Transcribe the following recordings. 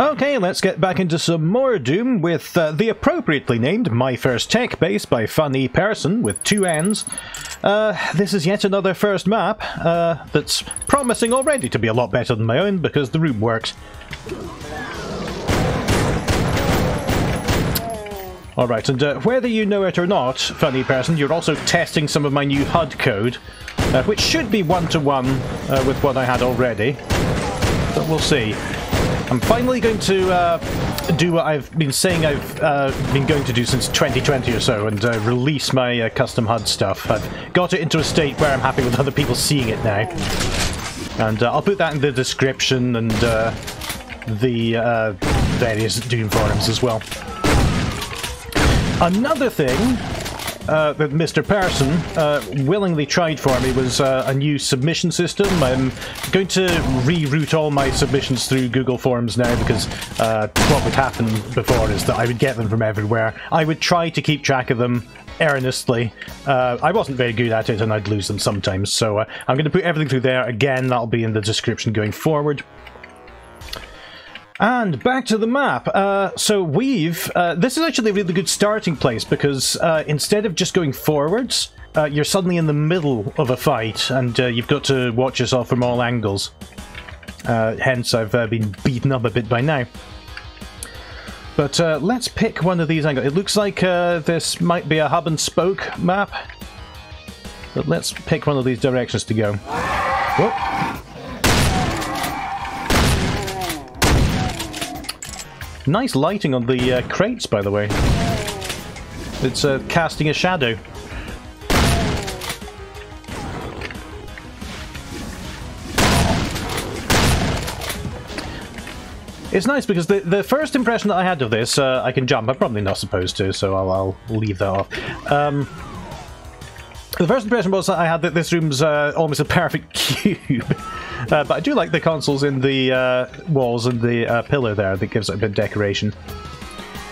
Okay, let's get back into some more Doom with uh, the appropriately named My First Techbase by Fun-E Personn with two N's. Uh, this is yet another first map uh, that's promising already to be a lot better than my own because the room works. Alright, and uh, whether you know it or not, Fun-E Personn, you're also testing some of my new HUD code, uh, which should be one-to-one -one, uh, with what I had already, but we'll see. I'm finally going to uh, do what I've been saying I've uh, been going to do since 2020 or so and uh, release my uh, custom HUD stuff. I've got it into a state where I'm happy with other people seeing it now. And uh, I'll put that in the description and uh, the various Doom forums as well. Another thing uh, that Mr. Personn uh, willingly tried for me was uh, a new submission system. I'm going to reroute all my submissions through Google Forms now because uh, what would happen before is that I would get them from everywhere. I would try to keep track of them earnestly. Uh, I wasn't very good at it and I'd lose them sometimes, so uh, I'm going to put everything through there. Again, that'll be in the description going forward. And back to the map. Uh, so we've... Uh, this is actually a really good starting place because uh, instead of just going forwards, uh, you're suddenly in the middle of a fight and uh, you've got to watch yourself from all angles. Uh, hence, I've been beaten up a bit by now. But let's pick one of these angles. It looks like this might be a hub and spoke map. But let's pick one of these directions to go. Whoop. Nice lighting on the uh, crates, by the way. It's uh, casting a shadow. It's nice because the, the first impression that I had of this, uh, I can jump. I'm probably not supposed to, so I'll, I'll leave that off. Um, the first impression was that I had that this room's uh, almost a perfect cube. Uh, but I do like the consoles in the uh, walls and the uh, pillar there that gives it a bit of decoration.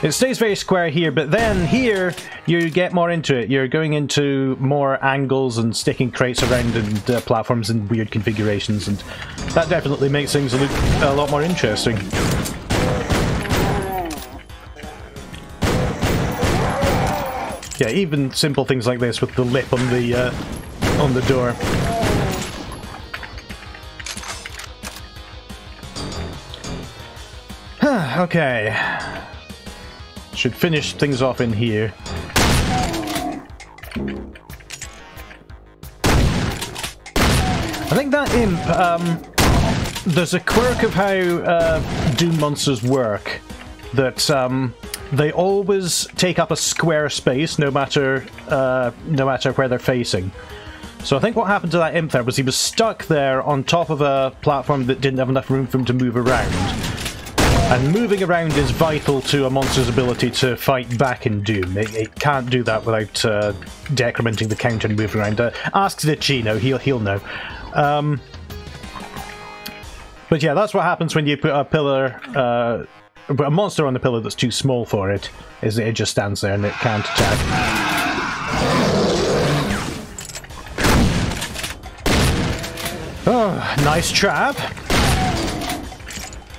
It stays very square here, but then here you get more into it. You're going into more angles and sticking crates around and uh, platforms in weird configurations, and that definitely makes things look a lot more interesting. Yeah, even simple things like this with the lip on the uh, on the door. Okay. Should finish things off in here. I think that imp, um, there's a quirk of how uh, Doom monsters work that um, they always take up a square space no matter uh, no matter where they're facing. So I think what happened to that imp there was he was stuck there on top of a platform that didn't have enough room for him to move around. And moving around is vital to a monster's ability to fight back in Doom. It, it can't do that without uh, decrementing the counter and moving around. Uh, ask Zacchino, he'll, he'll know. Um, but yeah, that's what happens when you put a pillar, uh, a monster on the pillar that's too small for it, is it just stands there and it can't attack. Oh, nice trap.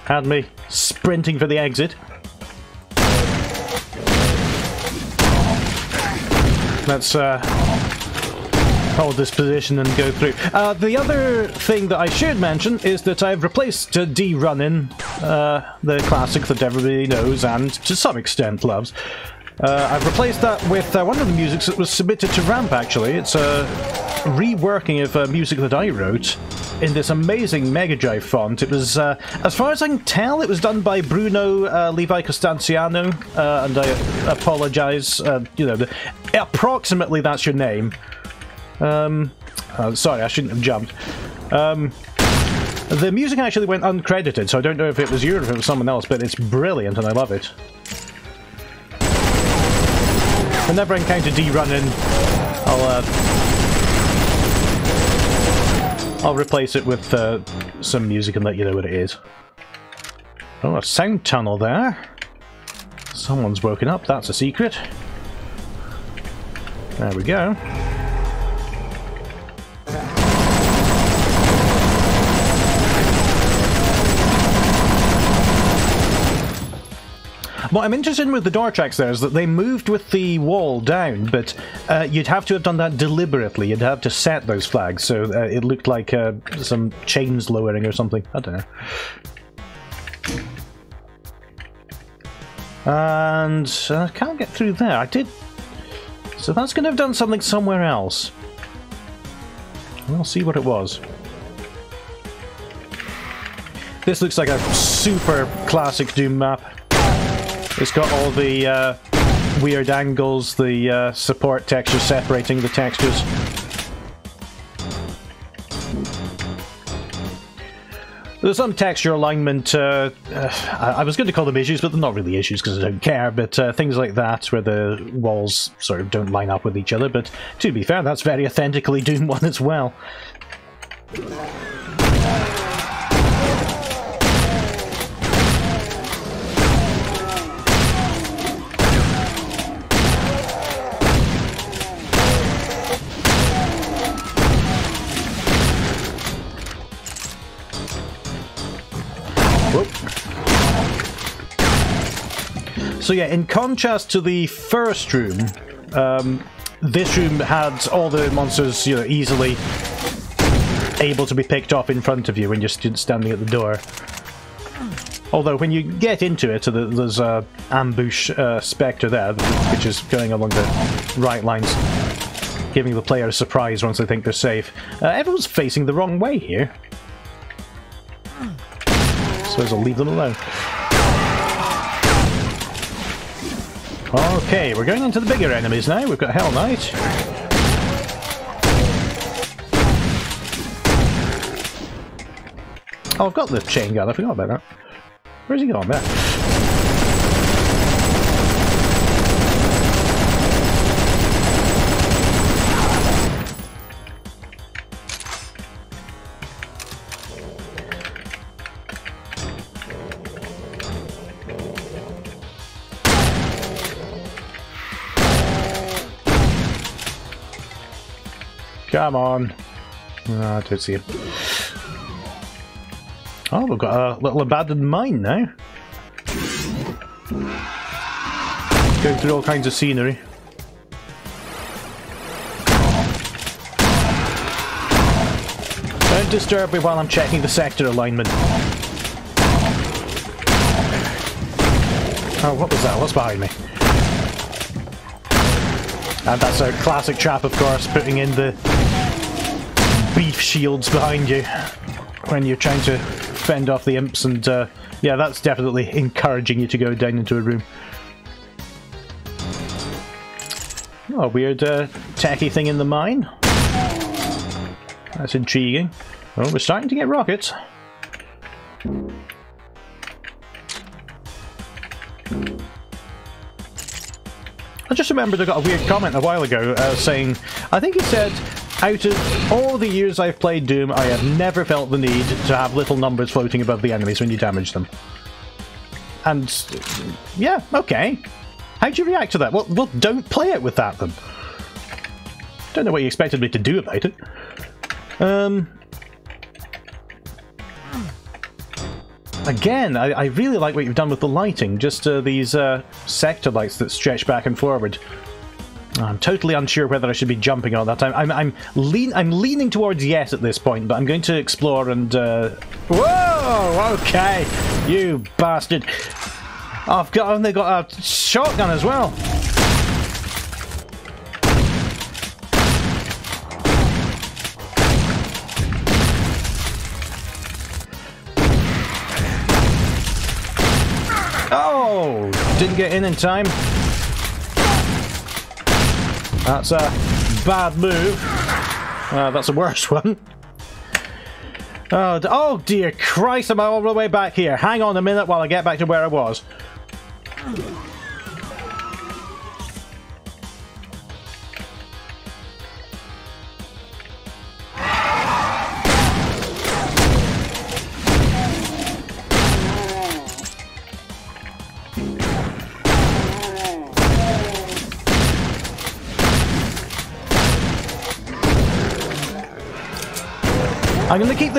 Had me sprinting for the exit. Let's uh, hold this position and go through. Uh, the other thing that I should mention is that I've replaced uh, D Running, uh, the classic that everybody knows and to some extent loves. Uh, I've replaced that with uh, one of the musics that was submitted to Ramp actually. It's a reworking of music that I wrote in this amazing Mega Drive font. It was, uh, as far as I can tell, it was done by Bruno uh, Levi Costanziano, uh, and I apologise. Uh, you know, the, approximately that's your name. Um, oh, sorry, I shouldn't have jumped. Um, the music actually went uncredited, so I don't know if it was you or if it was someone else, but it's brilliant and I love it. Whenever I encounter D running, I'll uh, I'll replace it with uh, some music and let you know what it is. Oh, a sound tunnel there. Someone's woken up, that's a secret. There we go. What I'm interested in with the door tracks there is that they moved with the wall down, but uh, you'd have to have done that deliberately. You'd have to set those flags, so uh, it looked like uh, some chains lowering or something. I don't know. And uh, I can't get through there. I did... So that's going to have done something somewhere else. We'll see what it was. This looks like a super classic Doom map. It's got all the uh, weird angles, the uh, support textures separating the textures. There's some texture alignment, uh, uh, I was going to call them issues, but they're not really issues because I don't care, but uh, things like that where the walls sort of don't line up with each other, but to be fair, that's very authentically Doom 1 as well. So yeah, in contrast to the first room, um, this room had all the monsters, you know, easily able to be picked off in front of you when you're standing at the door. Although when you get into it, there's a ambush uh, spectre there, which is going along the right lines, giving the player a surprise once they think they're safe. Uh, everyone's facing the wrong way here. So I'll leave them alone. Okay, we're going into the bigger enemies now. We've got Hell Knight. Oh, I've got the chain gun. I forgot about that. Where's he gone there? Come on. I don't see him. Oh, we've got a little abandoned mine now. Going through all kinds of scenery. Don't disturb me while I'm checking the sector alignment. Oh, what was that? What's behind me? And that's a classic trap, of course, putting in the beef shields behind you when you're trying to fend off the imps and uh, yeah that's definitely encouraging you to go down into a room. Oh, a weird uh, techie thing in the mine. That's intriguing. Well, we're starting to get rockets. I just remembered I got a weird comment a while ago uh, saying, I think he said, out of all the years I've played Doom, I have never felt the need to have little numbers floating above the enemies when you damage them. And, yeah, okay. How'd you react to that? Well, well, don't play it with that then. Don't know what you expected me to do about it. Um, again, I, I, really like what you've done with the lighting. Just uh, these uh, sector lights that stretch back and forward. I'm totally unsure whether I should be jumping on that. I'm I'm I'm, lean, I'm leaning towards yes at this point, but I'm going to explore and. Uh... Whoa! Okay, you bastard! I've got only got a shotgun as well. Oh! Didn't get in in time. That's a bad move. Uh, that's a worse one. Oh, oh dear Christ, am I all the way back here? Hang on a minute while I get back to where I was.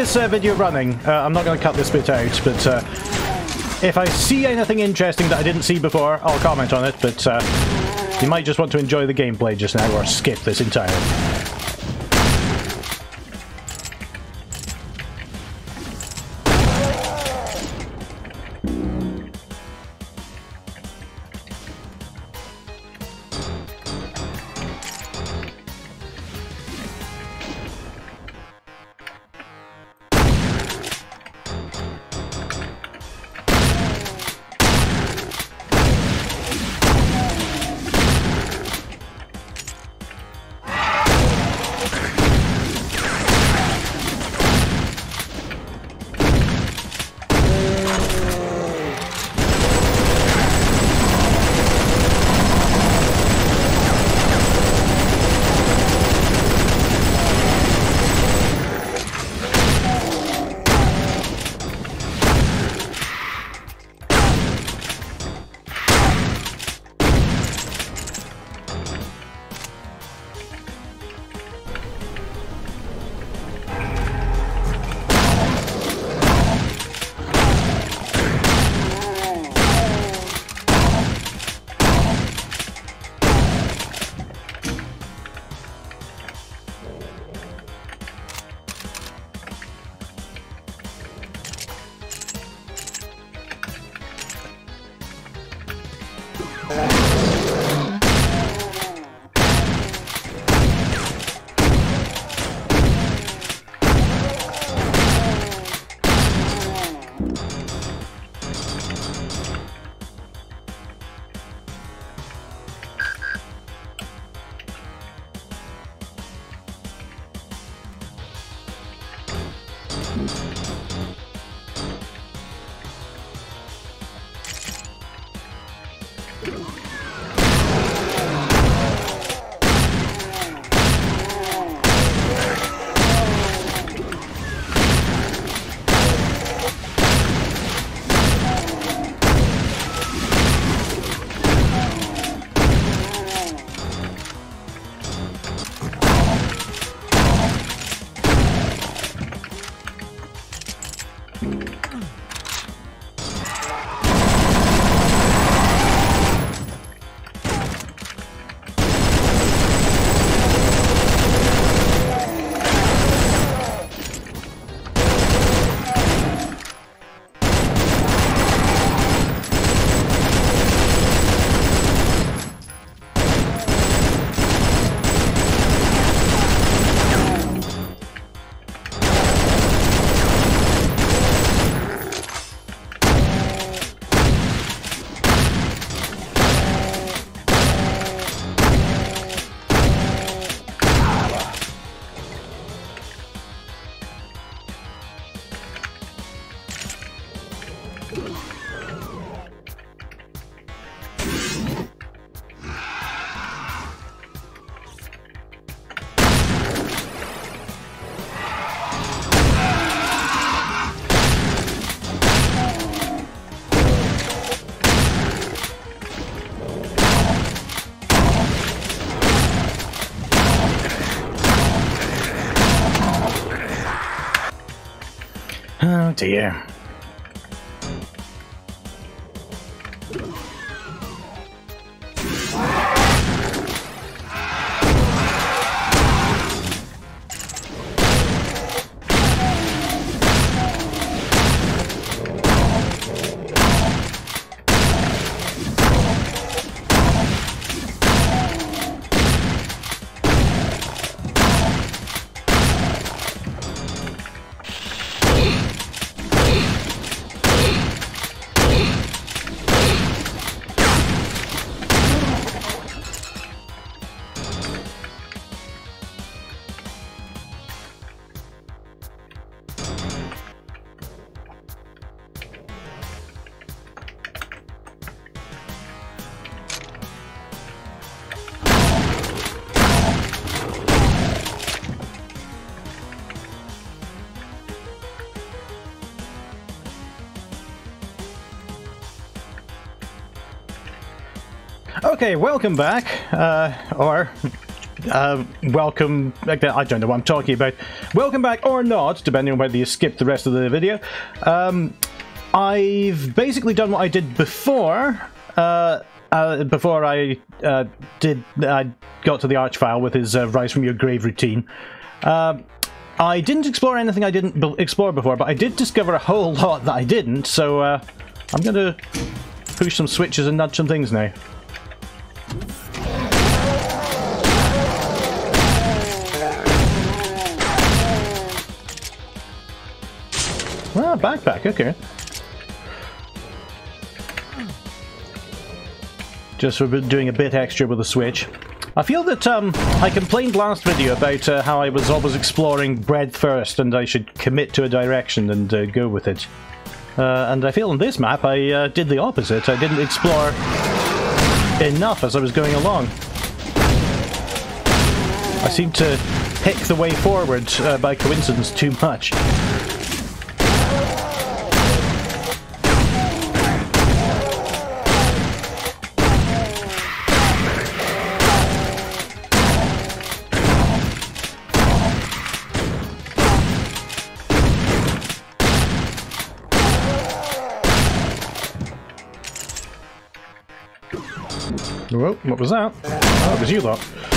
This uh, video running. Uh, I'm not going to cut this bit out, but uh, If I see anything interesting that I didn't see before, I'll comment on it, but uh, you might just want to enjoy the gameplay just now or skip this entirely. Oh dear. Okay, welcome back, uh, or uh, welcome. I don't know what I'm talking about. Welcome back or not, depending on whether you skip the rest of the video. Um, I've basically done what I did before. Uh, uh, before I uh, did, I got to the Archvile with his uh, Rise from Your Grave routine. Uh, I didn't explore anything I didn't explore before, but I did discover a whole lot that I didn't, so uh, I'm going to push some switches and nudge some things now. Ah, backpack, okay. Just for doing a bit extra with the Switch. I feel that um, I complained last video about uh, how I was always exploring breadth first and I should commit to a direction and uh, go with it. Uh, and I feel on this map I uh, did the opposite. I didn't explore enough as I was going along. I seemed to pick the way forward uh, by coincidence too much. Whoa, what was that? It was you lot.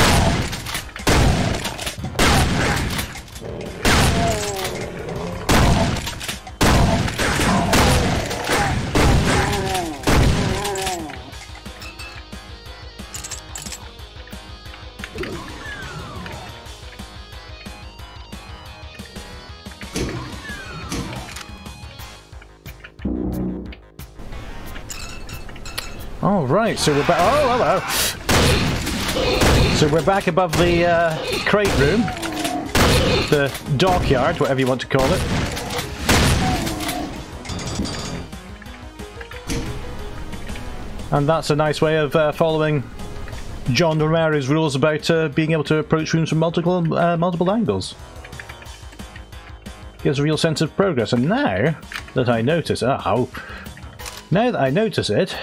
Right, so we're back. Oh, hello. So we're back above the uh, crate room, the dockyard, whatever you want to call it. And that's a nice way of uh, following John Romero's rules about uh, being able to approach rooms from multiple uh, multiple angles. Gives a real sense of progress. And now that I notice, oh, now that I notice it,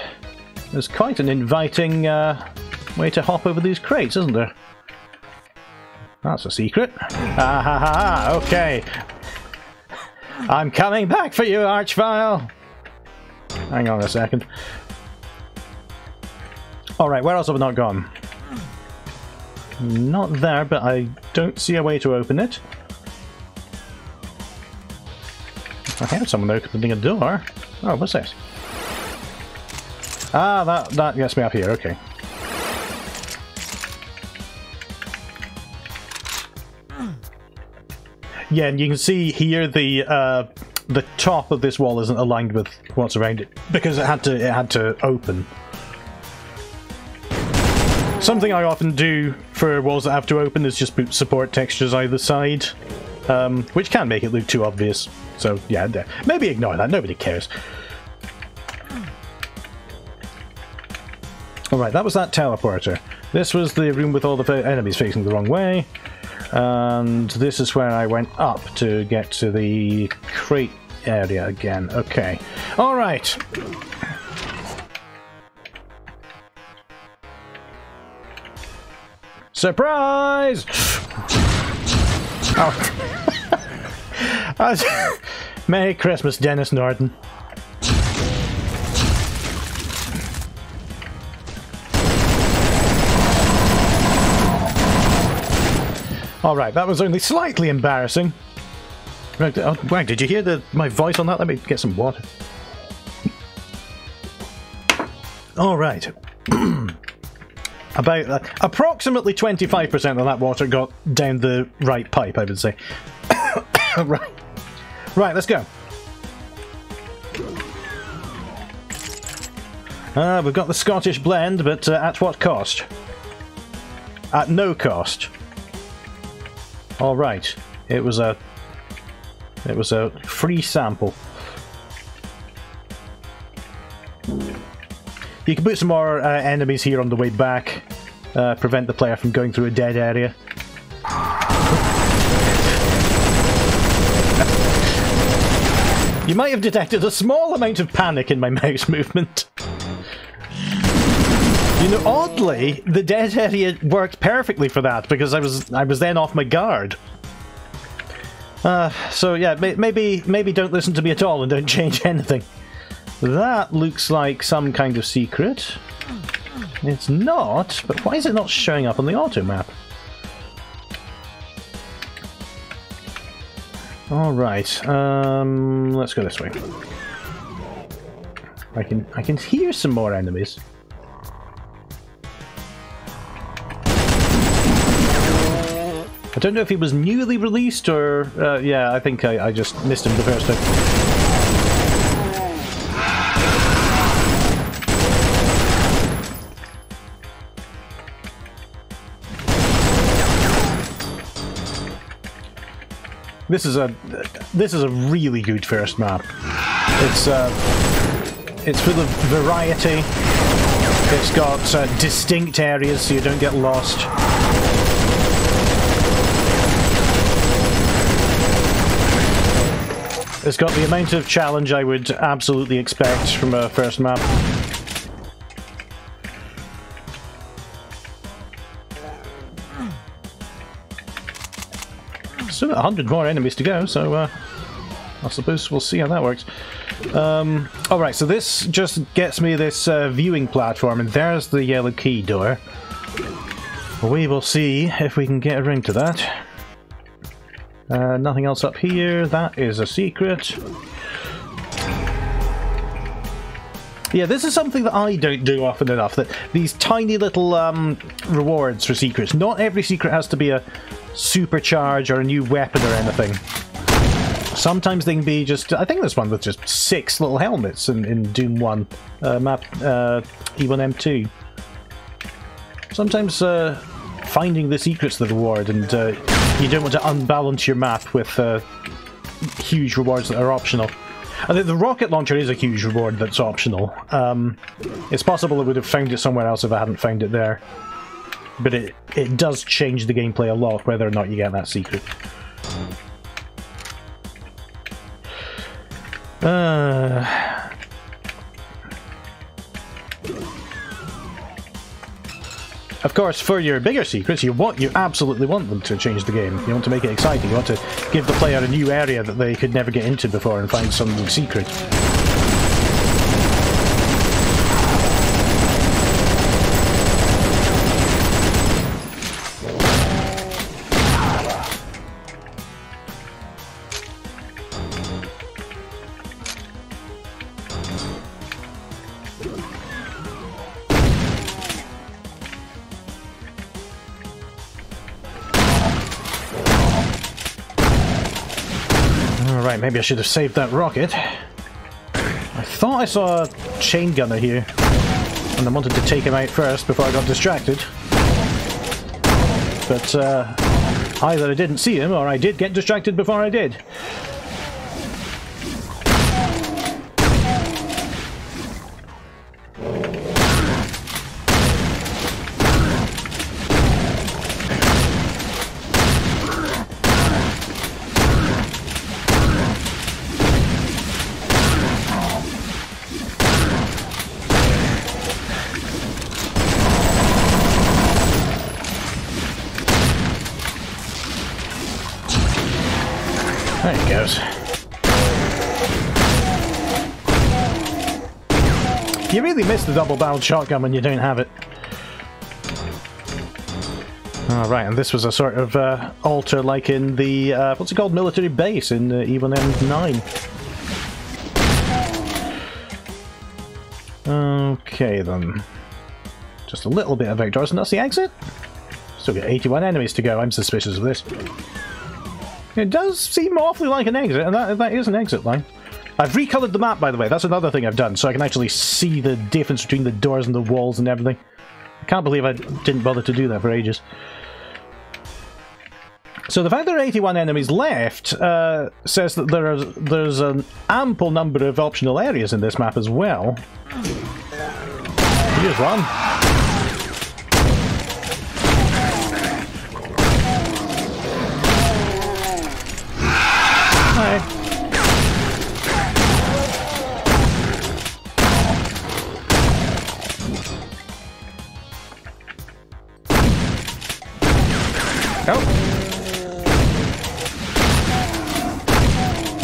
there's quite an inviting uh, way to hop over these crates, isn't there? That's a secret. Ah ha ha, okay. I'm coming back for you, Archvile! Hang on a second. Alright, where else have I not gone? Not there, but I don't see a way to open it. I have someone opening a door. Oh, what's this? Ah, that, that gets me up here, okay. Yeah, and you can see here the uh, the top of this wall isn't aligned with what's around it because it had to it had to open. Something I often do for walls that have to open is just put support textures either side, um, which can make it look too obvious. So yeah, maybe ignore that. Nobody cares. Alright, that was that teleporter. This was the room with all the enemies facing the wrong way. And this is where I went up to get to the crate area again. Okay. Alright. Surprise! oh. Merry Christmas, Dennis Norton. Alright, that was only slightly embarrassing. Oh, did you hear the my voice on that? Let me get some water. Alright. About uh, approximately 25% of that water got down the right pipe, I would say. right. Right, let's go. Uh, we've got the Scottish blend, but uh, at what cost? At no cost. All right, it was a it was a free sample. You can put some more uh, enemies here on the way back, uh, prevent the player from going through a dead area. You might have detected a small amount of panic in my mouse movement. You know, oddly, the dead area worked perfectly for that because I was I was then off my guard. Uh, so yeah, may maybe maybe don't listen to me at all and don't change anything. That looks like some kind of secret. It's not, but why is it not showing up on the auto map? Alright, um, let's go this way. I can I can hear some more enemies. I don't know if he was newly released or... Uh, yeah, I think I, I just missed him the first time. This is a this is a really good first map. It's uh, it's full of variety. It's got uh, distinct areas so you don't get lost. It's got the amount of challenge I would absolutely expect from a first map. Still 100 more enemies to go, so uh, I suppose we'll see how that works. Um, Alright, so this just gets me this uh, viewing platform, and there's the yellow key door. We will see if we can get a ring to that. Uh, nothing else up here. That is a secret. Yeah, this is something that I don't do often enough, that these tiny little um, rewards for secrets. Not every secret has to be a supercharge or a new weapon or anything. Sometimes they can be just... I think this one with just six little helmets in, in Doom 1. Uh, map uh, E1M2. Sometimes uh, finding the secret's the reward and uh, you don't want to unbalance your map with uh, huge rewards that are optional. The rocket launcher is a huge reward that's optional. Um, it's possible I would have found it somewhere else if I hadn't found it there but it, it does change the gameplay a lot whether or not you get that secret. Uh... Of course, for your bigger secrets, you want you absolutely want them to change the game. You want to make it exciting. You want to give the player a new area that they could never get into before and find some new secret. Alright, maybe I should have saved that rocket. I thought I saw a chain gunner here, and I wanted to take him out first before I got distracted. But uh, either I didn't see him, or I did get distracted before I did. You really miss the double-barreled shotgun when you don't have it. Alright, and this was a sort of uh, altar like in the, uh, what's it called, military base in uh, E1M9. Okay then. Just a little bit of outdoors, and that's the exit? Still got 81 enemies to go, I'm suspicious of this. It does seem awfully like an exit, and that, that is an exit line. I've recolored the map, by the way. That's another thing I've done, so I can actually see the difference between the doors and the walls and everything. I can't believe I didn't bother to do that for ages. So the fact there are 81 enemies left uh, says that there is there's an ample number of optional areas in this map as well. Here's one.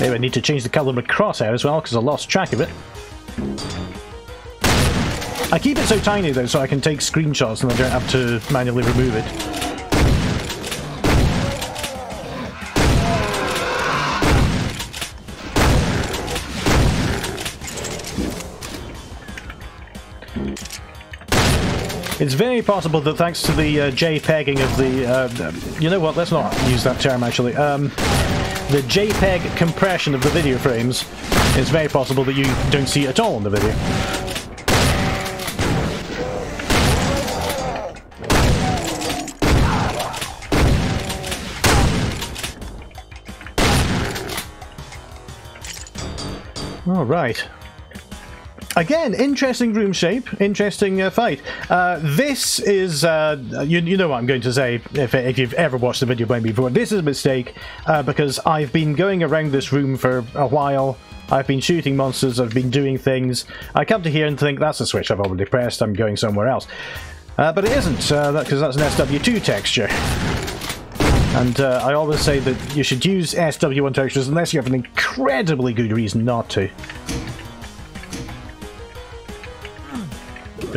Maybe I need to change the colour of my crosshair as well, because I lost track of it. I keep it so tiny though so I can take screenshots and I don't have to manually remove it. It's very possible that thanks to the uh, JPEGing of the... Uh, you know what, let's not use that term actually. Um, the JPEG compression of the video frames, it's very possible that you don't see it at all in the video. All right. Again, interesting room shape, interesting uh, fight. Uh, this is, uh, you, you, know what I'm going to say if, if you've ever watched the video by me before. This is a mistake uh, because I've been going around this room for a while. I've been shooting monsters, I've been doing things. I come to here and think that's a switch I've already pressed, I'm going somewhere else. Uh, but it isn't, because that, that's an SW2 texture. And uh, I always say that you should use SW1 textures unless you have an incredibly good reason not to.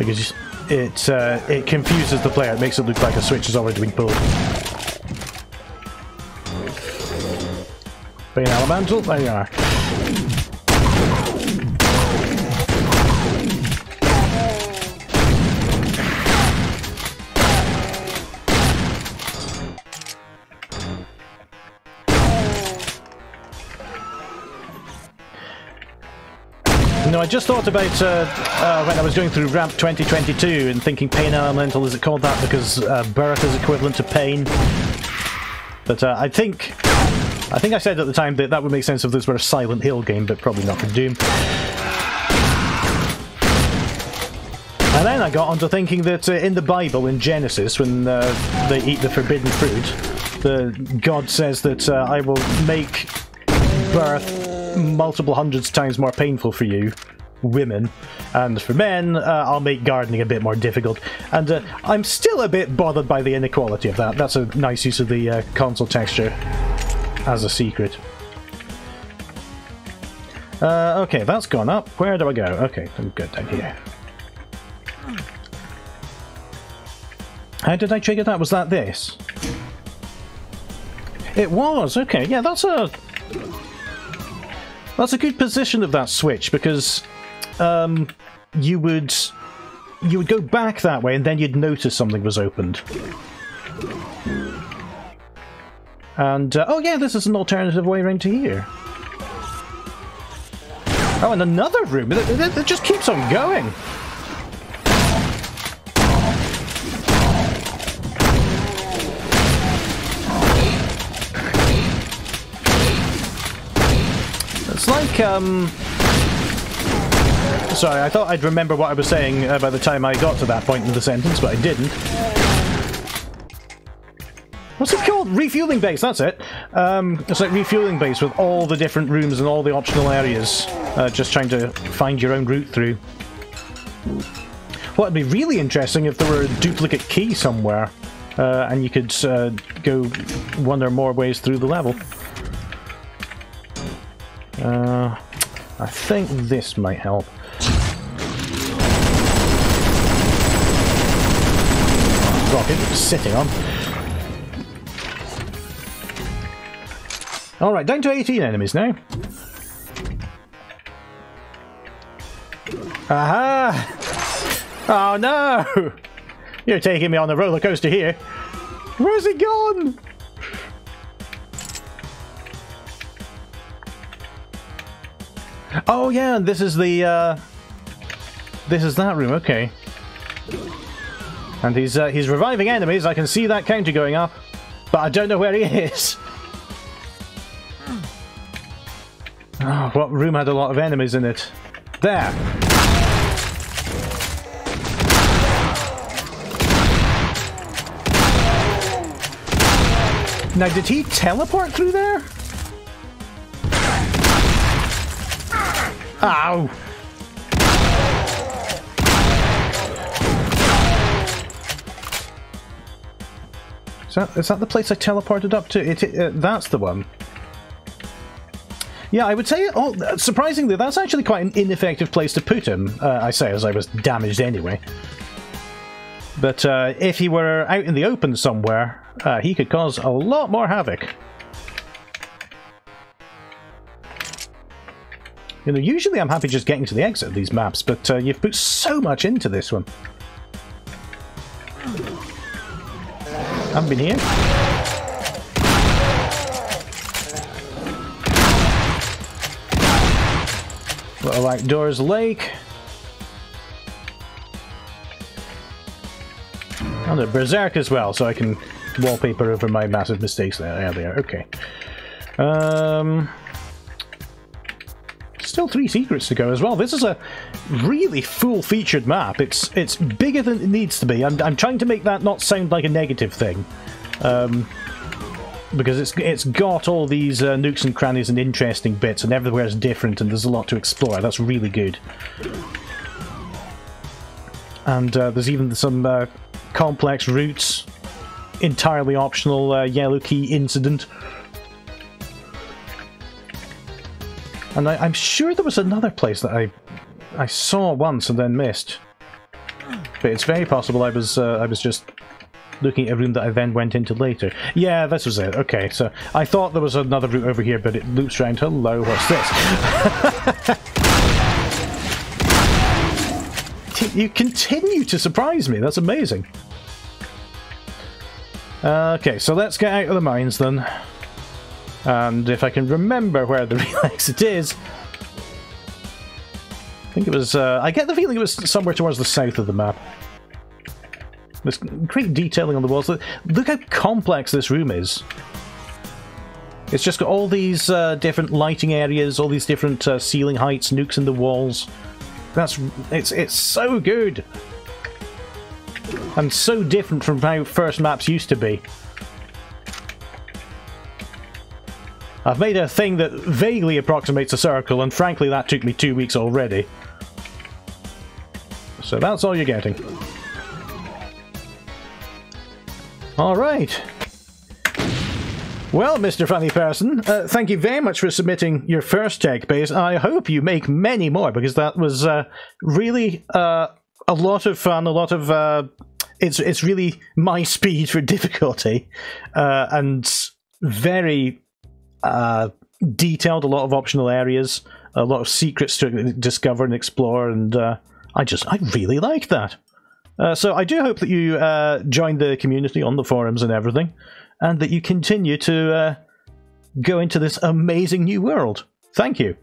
Because it uh, it confuses the player. It makes it look like a switch has already been pulled. Being elemental, there you are. I just thought about uh, uh, when I was going through Ramp 2022 and thinking Pain Elemental, is it called that because uh, Birth is equivalent to Pain? But uh, I think I think I said at the time that that would make sense if this were a Silent Hill game, but probably not for Doom. And then I got onto thinking that uh, in the Bible, in Genesis, when uh, they eat the forbidden fruit, the God says that I will make birth multiple hundreds times more painful for you, women, and for men, uh, I'll make gardening a bit more difficult. And uh, I'm still a bit bothered by the inequality of that. That's a nice use of the uh, console texture as a secret. Uh, okay, that's gone up. Where do I go? Okay, I'm good down here. How did I trigger that? Was that this? It was, okay, yeah, that's a that's a good position of that switch because um, you would you would go back that way and then you'd notice something was opened. And, uh, oh yeah, this is an alternative way around to here. Oh, and another room! It, it, it just keeps on going! Um... Sorry, I thought I'd remember what I was saying uh, by the time I got to that point in the sentence, but I didn't. What's it called? Refueling base, that's it. Um, it's like refueling base with all the different rooms and all the optional areas. Uh, just trying to find your own route through. What would be really interesting if there were a duplicate key somewhere, uh, and you could uh, go one or more ways through the level. Uh, I think this might help. Rocket sitting on. Alright, down to 18 enemies now. Aha! Oh no! You're taking me on the roller coaster here. Where's he gone? Oh yeah, this is the uh, this is that room. Okay. And he's uh, he's reviving enemies. I can see that counter going up, but I don't know where he is. Oh, what room had a lot of enemies in it? There. Now, did he teleport through there? Ow! Is that, is that the place I teleported up to? It, it uh, that's the one. Yeah, I would say, oh, surprisingly, that's actually quite an ineffective place to put him. Uh, I say as I was damaged anyway. But uh, if he were out in the open somewhere, uh, he could cause a lot more havoc. You know, usually I'm happy just getting to the exit of these maps, but uh, you've put so much into this one. I've been here. Little outdoors lake. And a berserk as well, so I can wallpaper over my massive mistakes there. There. Okay. Um, still three secrets to go as well. This is a really full-featured map. It's it's bigger than it needs to be. I'm, I'm trying to make that not sound like a negative thing. Um, because it's it's got all these uh, nooks and crannies and interesting bits, and everywhere is different, and there's a lot to explore. That's really good. And uh, there's even some uh, complex routes, entirely optional uh, yellow key incident. And I, am sure there was another place that I I saw once and then missed. But it's very possible I was uh, I was just looking at a room that I then went into later. Yeah, this was it. Okay, so I thought there was another route over here, but it loops around. Hello, what's this? you continue to surprise me. That's amazing. Okay, so let's get out of the mines then. And if I can remember where the real exit is... I think it was... Uh, I get the feeling it was somewhere towards the south of the map. There's great detailing on the walls. Look how complex this room is. It's just got all these uh, different lighting areas, all these different uh, ceiling heights, nukes in the walls. That's it's it's so good, and so different from how first maps used to be. I've made a thing that vaguely approximates a circle, and frankly that took me two weeks already. So that's all you're getting. Alright. Well, Mr. Fun-E Personn, uh, thank you very much for submitting your first Techbase. I hope you make many more, because that was uh, really uh, a lot of fun, a lot of... Uh, it's, it's really my speed for difficulty, uh, and very uh, detailed, a lot of optional areas, a lot of secrets to discover and explore, and I just, I really like that. Uh, so I do hope that you uh, join the community on the forums and everything, and that you continue to uh, go into this amazing new world. Thank you.